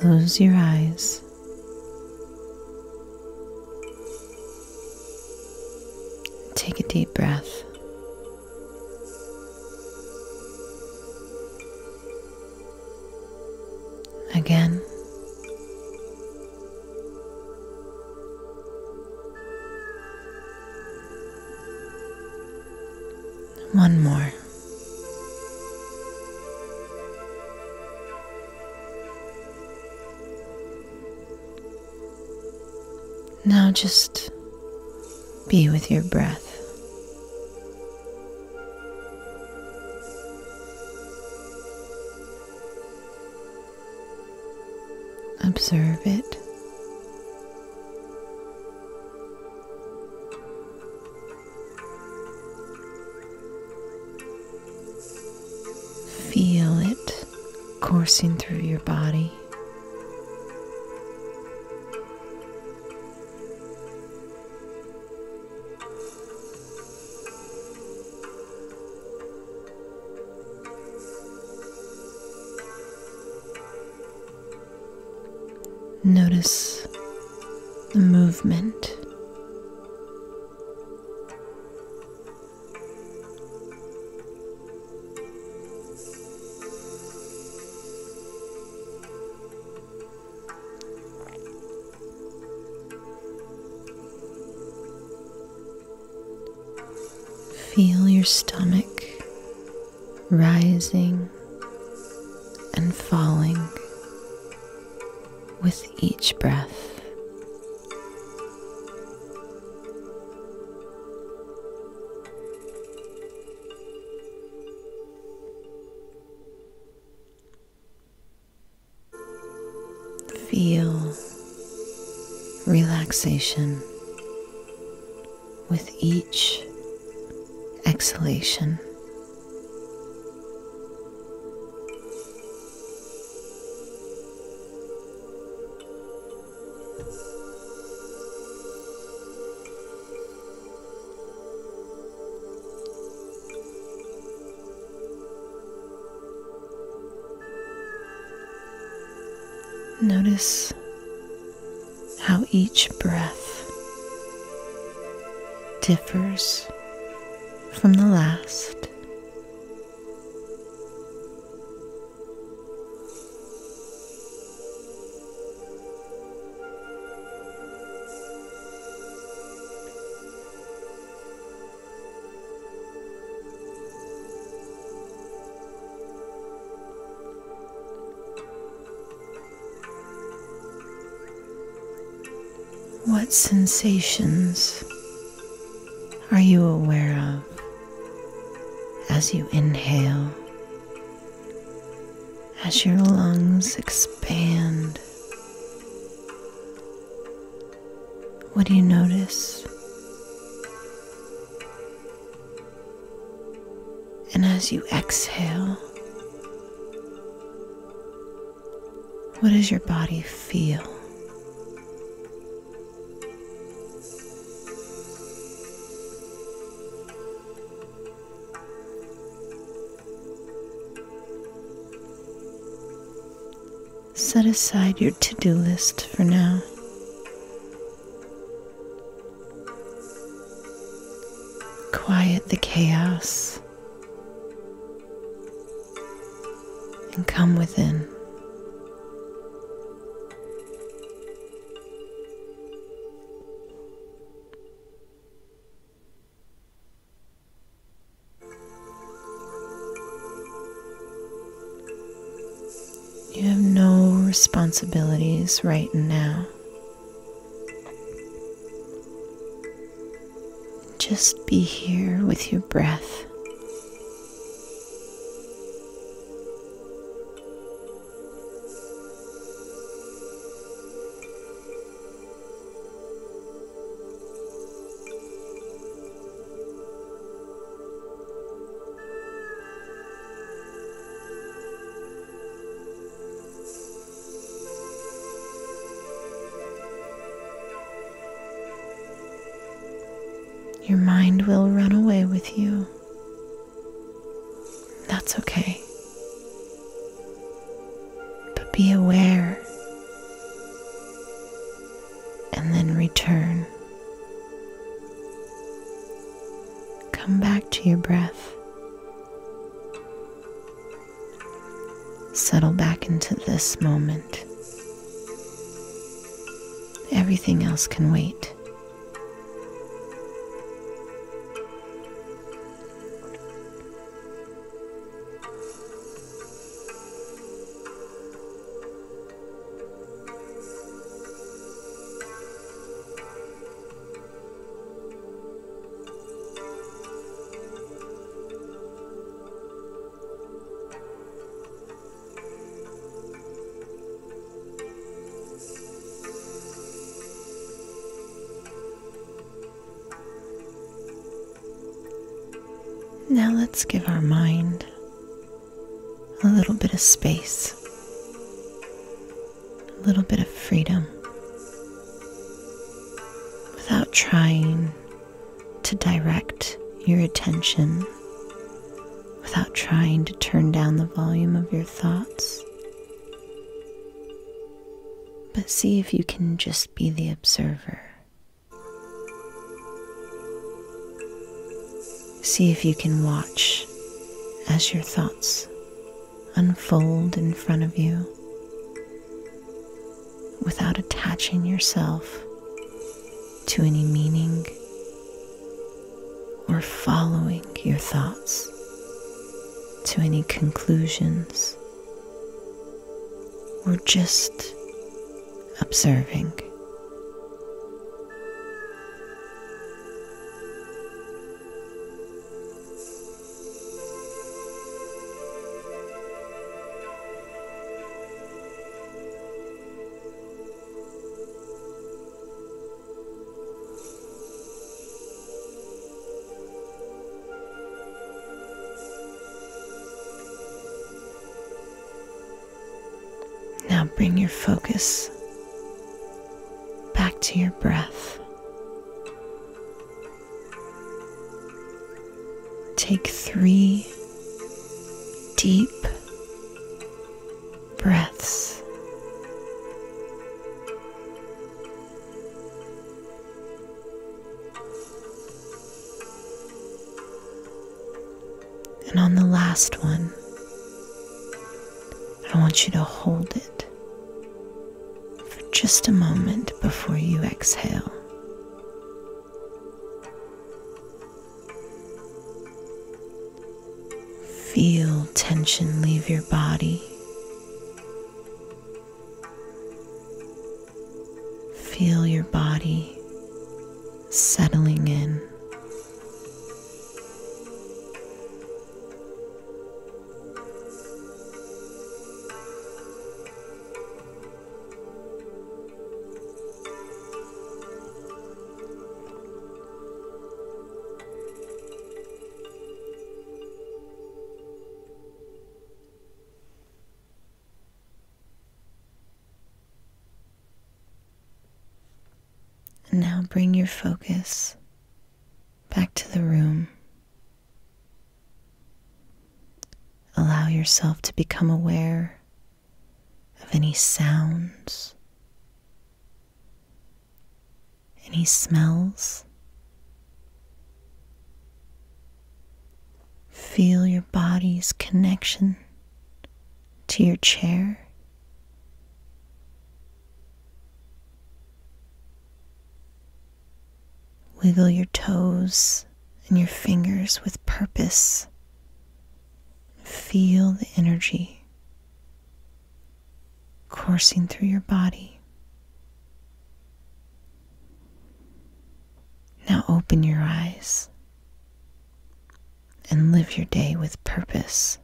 Close your eyes. Take a deep breath. Now just be with your breath. Observe it. Feel it coursing through your body. Notice the movement. Feel your stomach rising and falling with each breath. Feel relaxation with each exhalation. Notice how each breath differs from the last. What sensations are you aware of as you inhale, as your lungs expand? What do you notice? And as you exhale, what does your body feel? Set aside your to do list for now. Quiet the chaos and come within. Responsibilities right now. Just be here with your breath. mind will run away with you. That's okay. But be aware and then return. Come back to your breath. Settle back into this moment. Everything else can wait. Now let's give our mind a little bit of space, a little bit of freedom without trying to direct your attention, without trying to turn down the volume of your thoughts. But see if you can just be the observer. See if you can watch as your thoughts unfold in front of you without attaching yourself to any meaning or following your thoughts to any conclusions or just observing. Bring your focus back to your breath. Take three deep breaths. And on the last one, I want you to hold it just a moment before you exhale. Feel tension leave your body. Feel your body Now bring your focus back to the room. Allow yourself to become aware of any sounds, any smells. Feel your body's connection to your chair. Wiggle your toes and your fingers with purpose. Feel the energy coursing through your body. Now open your eyes and live your day with purpose.